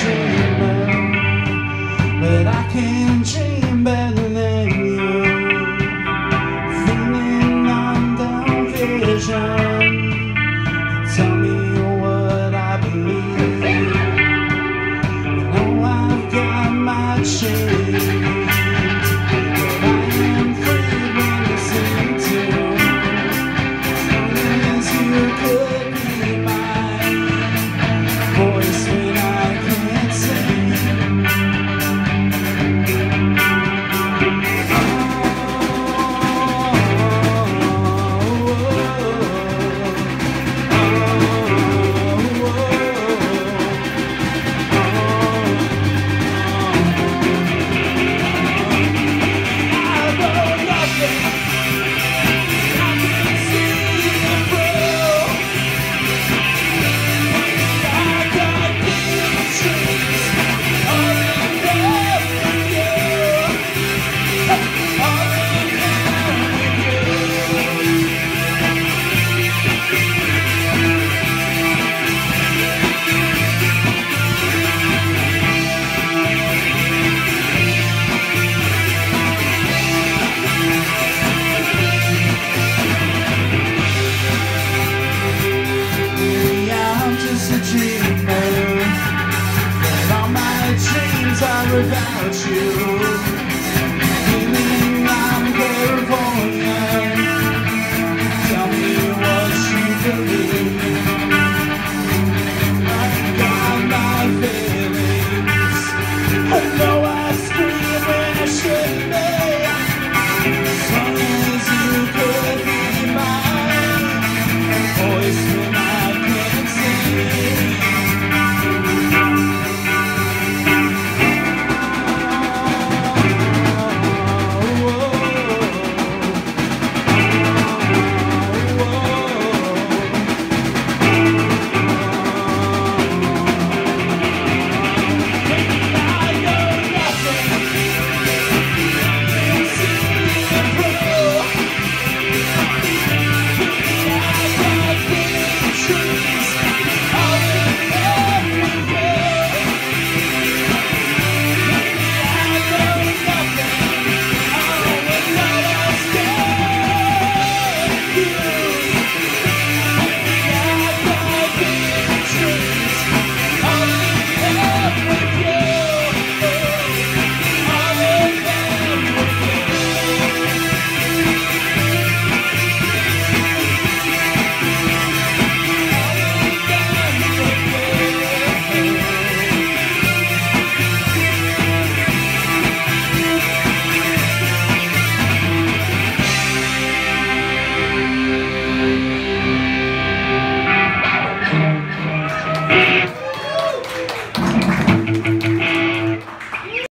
dreamer, but I can dream better than you. Feeling under vision, tell me what I believe. I've got my without you.